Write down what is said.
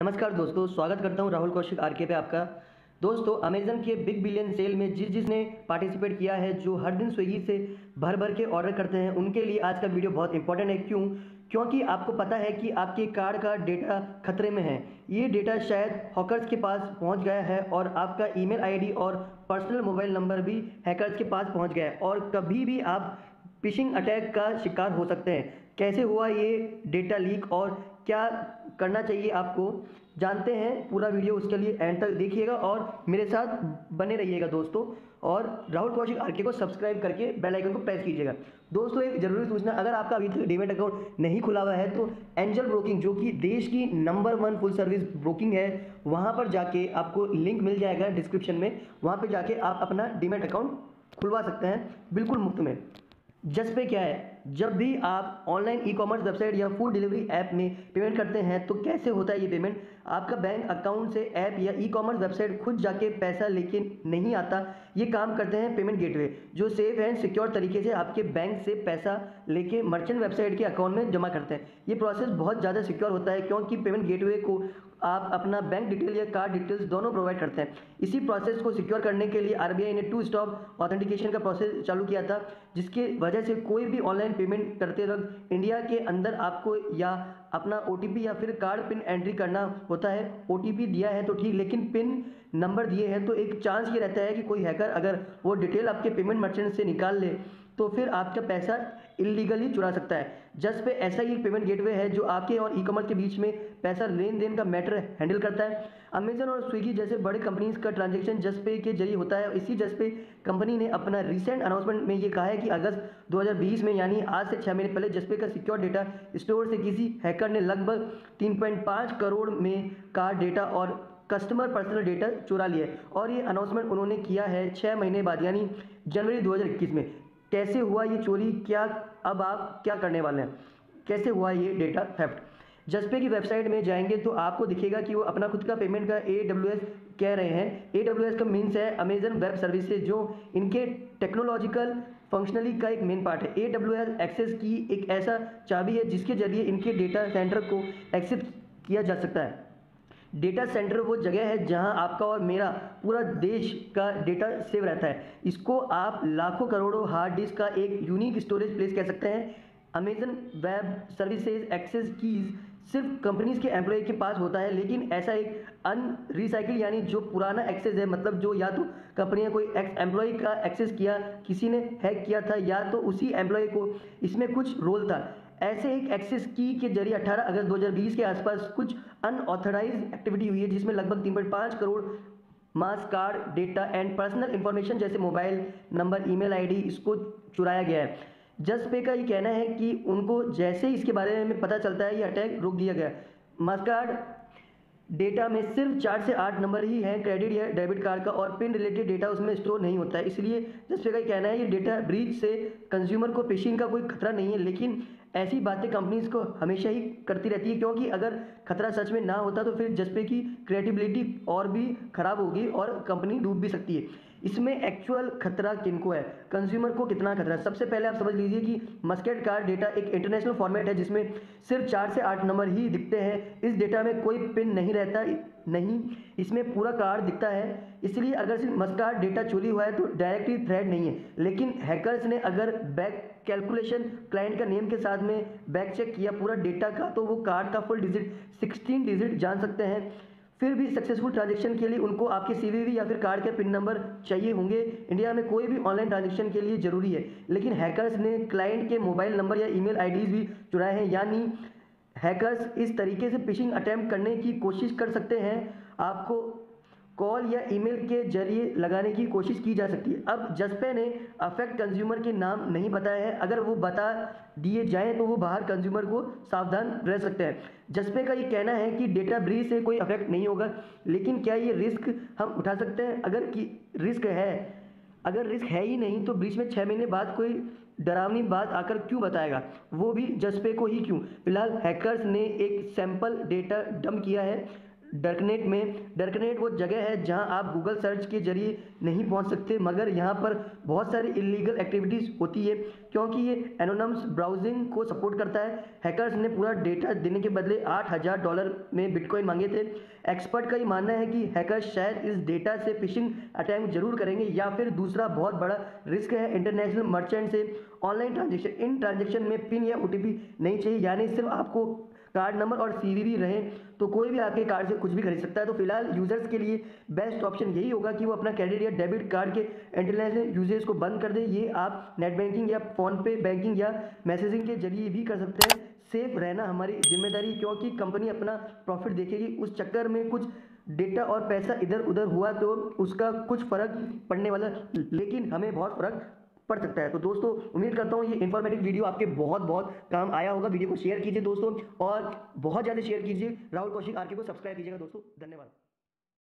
नमस्कार दोस्तों, स्वागत करता हूँ राहुल कौशिक आरके पे आपका। दोस्तों अमेजन के बिग बिलियन सेल में जिस जिसने पार्टिसिपेट किया है, जो हर दिन स्विगी से भर भर के ऑर्डर करते हैं, उनके लिए आज का वीडियो बहुत इंपॉर्टेंट है। क्यों? क्योंकि आपको पता है कि आपके कार्ड का डेटा खतरे में है। ये डेटा शायद हॉकर्स के पास पहुँच गया है और आपका ईमेल आईडी और पर्सनल मोबाइल नंबर भी हैकर्स के पास पहुँच गया है और कभी भी आप फिशिंग अटैक का शिकार हो सकते हैं। कैसे हुआ ये डेटा लीक और क्या करना चाहिए आपको? जानते हैं पूरा वीडियो उसके लिए एंड तक देखिएगा और मेरे साथ बने रहिएगा दोस्तों। और राहुल कौशिक आरके को सब्सक्राइब करके बेल आइकन को प्रेस कीजिएगा। दोस्तों, एक ज़रूरी सूचना, अगर आपका अभी तक डीमेट अकाउंट नहीं खुला हुआ है तो एंजल ब्रोकिंग, जो कि देश की number one full service broking है, वहाँ पर जाके आपको लिंक मिल जाएगा डिस्क्रिप्शन में। वहाँ पर जाके आप अपना डीमेट अकाउंट खुलवा सकते हैं, बिल्कुल मुफ़्त में। जस्ट पे क्या है? जब भी आप ऑनलाइन ई कॉमर्स वेबसाइट या फ़ूड डिलीवरी ऐप में पेमेंट करते हैं तो कैसे होता है ये पेमेंट आपका बैंक अकाउंट से ऐप या ई कॉमर्स वेबसाइट खुद जाके पैसा लेके नहीं आता, ये काम करते हैं पेमेंट गेटवे जो सेफ़ एंड सिक्योर तरीके से आपके बैंक से पैसा लेके मर्चेंट वेबसाइट के अकाउंट में जमा करते हैं। ये प्रोसेस बहुत ज़्यादा सिक्योर होता है, क्योंकि पेमेंट गेटवे को आप अपना बैंक डिटेल या कार्ड डिटेल्स दोनों प्रोवाइड करते हैं। इसी प्रोसेस को सिक्योर करने के लिए आरबीआई ने टू स्टॉप ऑथेंटिकेशन का प्रोसेस चालू किया था, जिसके वजह से कोई भी ऑनलाइन पेमेंट करते वक्त इंडिया के अंदर आपको या अपना ओटीपी या फिर कार्ड पिन एंट्री करना होता है। ओटीपी दिया है तो ठीक, लेकिन पिन नंबर दिए हैं तो एक चांस ये रहता है कि कोई हैकर अगर वो डिटेल आपके पेमेंट मर्चेंट से निकाल ले। तो फिर आपका पैसा इलीगली चुरा सकता है। जस्ट पे ऐसा ही एक पेमेंट गेटवे है जो आपके और ई कॉमर्स के बीच में पैसा लेन देन का मैटर हैंडल करता है। अमेजन और स्विगी जैसे बड़े कंपनीज़ का ट्रांजेक्शन जस्ट पे के ज़रिए होता है। इसी जस्ट पे कंपनी ने अपना रिसेंट अनाउंसमेंट में ये कहा है कि अगस्त 2020 में, यानी आज से छः महीने पहले जस्ट पे का सिक्योर डेटा स्टोर से किसी हैकर ने लगभग 3.5 करोड़ में का डेटा और कस्टमर पर्सनल डेटा चुरा लिया और ये अनाउंसमेंट उन्होंने किया है छः महीने बाद, यानी जनवरी 2021 में। कैसे हुआ ये चोरी, क्या, अब आप क्या करने वाले हैं? कैसे हुआ ये डेटा थेफ्ट जसपे की वेबसाइट में जाएँगे तो आपको दिखेगा कि वो अपना खुद का पेमेंट का ए डब्ल्यू एस कह रहे हैं। ए डब्ल्यू एस का मीन्स है अमेजन वेब सर्विसेज़ जो इनके टेक्नोलॉजिकल फंक्शनली का एक मेन पार्ट है। ए डब्ल्यू एस एक्सेस की एक ऐसा चाबी है जिसके ज़रिए इनके डेटा सेंटर को एक्सेस किया जा सकता है। डेटा सेंटर वो जगह है जहाँ आपका और मेरा पूरा देश का डेटा सेव रहता है। इसको आप लाखों करोड़ों हार्ड डिस्क का एक यूनिक स्टोरेज प्लेस कह सकते हैं। Amazon web services access keys सिर्फ़ कंपनीज़ के एम्प्लॉय के पास होता है, लेकिन ऐसा एक अन रिसाइकिल यानी जो पुराना एक्सेस है मतलब जो या तो कंपनी ने कोई एक्स एम्प्लॉय का एक्सेस किया, किसी ने हैक किया था, या तो उसी एम्प्लॉय को इसमें कुछ रोल था। ऐसे एक एक्सेस की के ज़रिए 18 अगस्त 2020 के आसपास कुछ अनऑथराइज एक्टिविटी हुई है, जिसमें लगभग 3.5 crore masked card data and personal information जैसे मोबाइल नंबर ईमेल आईडी इसको चुराया गया है। जस्ट पे का ये कहना है कि उनको जैसे ही इसके बारे में पता चलता है, ये अटैक रोक दिया गया। मास कार्ड डेटा में सिर्फ़ चार से आठ नंबर ही हैं क्रेडिट या डेबिट कार्ड का, और पिन रिलेटेड डेटा उसमें स्टोर नहीं होता है। इसलिए जस्ट का कहना है, ये डेटा ब्रीच से कंज्यूमर को फिशिंग का कोई खतरा नहीं है, लेकिन ऐसी बातें कंपनीज़ को हमेशा ही करती रहती है, क्योंकि अगर खतरा सच में ना होता तो फिर जसपे की क्रिएटिबिलिटी और भी ख़राब होगी और कंपनी डूब भी सकती है। इसमें एक्चुअल खतरा किनको है? कंज्यूमर को कितना खतरा सबसे पहले आप समझ लीजिए कि मस्केट कार्ड डेटा एक इंटरनेशनल फॉर्मेट है, जिसमें सिर्फ़ चार से आठ नंबर ही दिखते हैं। इस डेटा में कोई पिन नहीं रहता नहीं, इसमें पूरा कार्ड दिखता है। इसलिए अगर सिर्फ़ मस्कार्ड डेटा चोरी हुआ है तो डायरेक्टली थ्रेड नहीं है। लेकिन हैकर्स ने अगर बैक कैलकुलेशन क्लाइंट का नेम के साथ में बैक चेक किया पूरा डेटा का तो वो कार्ड का फुल डिजिट 16 डिजिट जान सकते हैं। फिर भी सक्सेसफुल ट्रांजेक्शन के लिए उनको आपके सीवीवी या फिर कार्ड के पिन नंबर चाहिए होंगे। इंडिया में कोई भी ऑनलाइन ट्रांजेक्शन के लिए ज़रूरी है। लेकिन हैकर्स ने क्लाइंट के मोबाइल नंबर या ईमेल आईडीज भी चुराए हैं। यानी हैकर्स इस तरीके से फिशिंग अटैम्प्ट करने की कोशिश कर सकते हैं। आपको कॉल या ईमेल के ज़रिए लगाने की कोशिश की जा सकती है। अब जसपे ने अफेक्ट कंज्यूमर के नाम नहीं बताया है। अगर वो बता दिए जाएँ तो वो बाहर कंज्यूमर को सावधान रह सकते हैं। जसपे का ये कहना है कि डेटा ब्रीच से कोई अफेक्ट नहीं होगा, लेकिन क्या ये रिस्क हम उठा सकते हैं? अगर कि रिस्क है अगर रिस्क है ही नहीं तो बीच में छः महीने बाद कोई डरावनी बात आकर क्यों बताएगा? वो भी जसपे को ही क्यों? फ़िलहाल हैकर्स ने एक सैंपल डेटा डम किया है। डर्कनेट में। डर्कनेट वो जगह है जहाँ आप गूगल सर्च के ज़रिए नहीं पहुँच सकते, मगर यहाँ पर बहुत सारी इलीगल एक्टिविटीज़ होती है, क्योंकि ये एनोनम्स ब्राउजिंग को सपोर्ट करता है। हैकर्स ने पूरा डेटा देने के बदले आठ हज़ार डॉलर में बिटकॉइन मांगे थे। एक्सपर्ट का ये मानना है कि हैकर शायद इस डेटा से फिशिंग अटैम्प ज़रूर करेंगे या फिर दूसरा बहुत बड़ा रिस्क है इंटरनेशनल मर्चेंट से। ऑनलाइन ट्रांजेक्शन इन ट्रांजेक्शन में पिन या ओटीपी नहीं चाहिए, यानी सिर्फ़ आपको कार्ड नंबर और सी रहे तो कोई भी आपके कार्ड से कुछ भी खरीद सकता है। तो फ़िलहाल यूज़र्स के लिए बेस्ट ऑप्शन यही होगा कि वो अपना क्रेडिट या डेबिट कार्ड के इंटरनेशनल यूजेज को बंद कर दे। ये आप नेट बैंकिंग या फ़ोन पे बैंकिंग या मैसेजिंग के ज़रिए भी कर सकते हैं। सेफ़ रहना हमारी ज़िम्मेदारी, क्योंकि कंपनी अपना प्रॉफिट देखेगी। उस चक्कर में कुछ डेटा और पैसा इधर उधर हुआ तो उसका कुछ फ़र्क पड़ने वाला, लेकिन हमें बहुत फ़र्क पड़ सकता है। तो दोस्तों, उम्मीद करता हूँ ये इन्फॉर्मेटिव वीडियो आपके बहुत बहुत काम आया होगा। वीडियो को शेयर कीजिए दोस्तों और बहुत ज़्यादा शेयर कीजिए। राहुल कौशिक आर को सब्सक्राइब कीजिएगा दोस्तों। धन्यवाद।